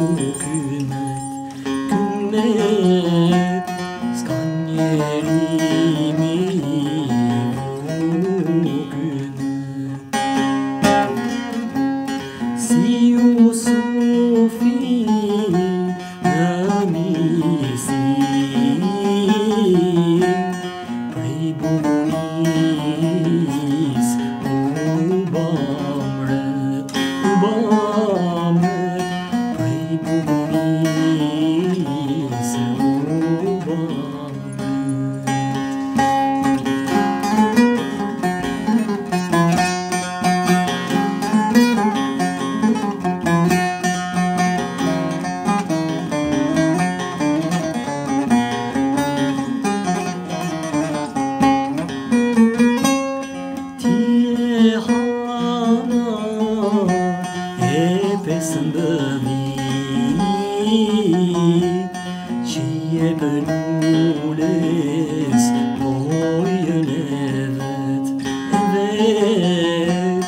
hükümet Güneye بنولس باین ود ود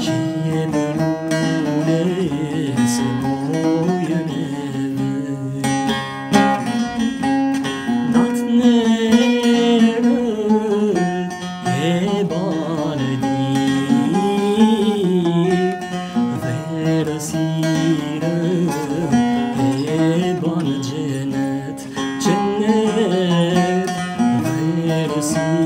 کیه بنولس باین ود نت نرد هبان دید see.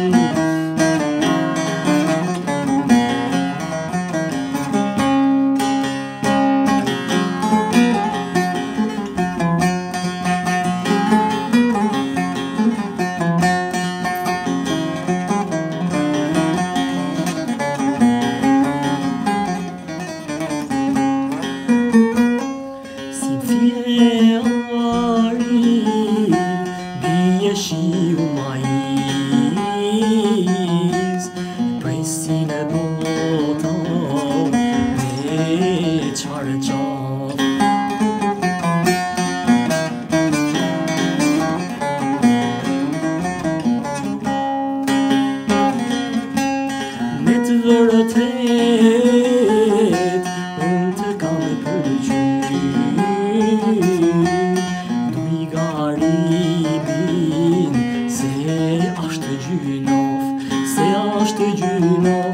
Seyahat tecrübe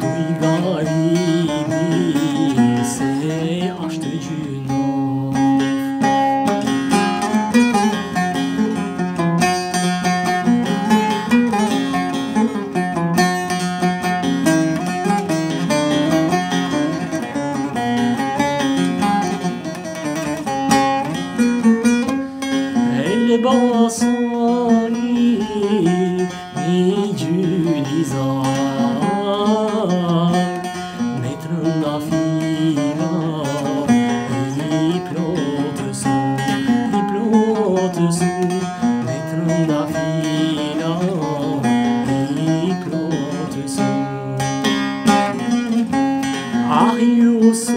Duygar idi trunda fino mi crotus Arius